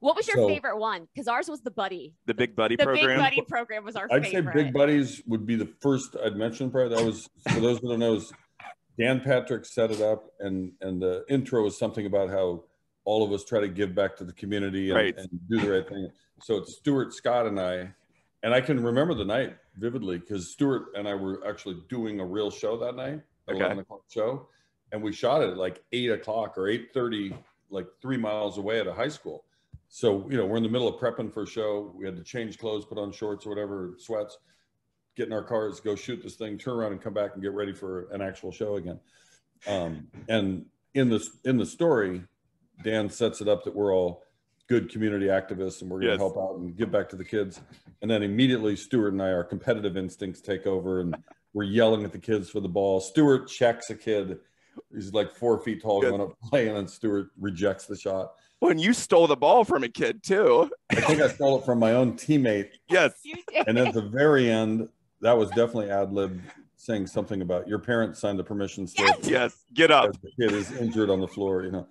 What was your So- favorite one? Because ours was the buddy. The Big Buddy The program. Big Buddy program was our I'd favorite. say Big Buddies would be the first I'd mention. Probably that was for those who don't know. Is Dan Patrick set it up, and and the intro was something about how all of us try to give back to the community and, Right. and do the right thing. So it's Stuart Scott and I, and I can remember the night vividly because Stuart and I were actually doing a real show that night, Okay. eleven o'clock show, and we shot it at like eight o'clock or eight thirty, like three miles away at a high school. So you know we're in the middle of prepping for a show. We had to change clothes, put on shorts or whatever, sweats, get in our cars, go shoot this thing, turn around and come back and get ready for an actual show again. Um, and in this in the story, Dan sets it up that we're all good community activists and we're going to Yes. help out and give back to the kids. And then immediately, Stuart and I, our competitive instincts take over and we're yelling at the kids for the ball. Stuart checks a kid. He's like four feet tall Yes. going up playing, and Stuart rejects the shot. When you stole the ball from a kid too. I think I stole it from my own teammate. Yes. And at the very end, that was definitely ad lib saying something about your parents signed the permission slip. Yes. Get up. the kid is injured on the floor, you know.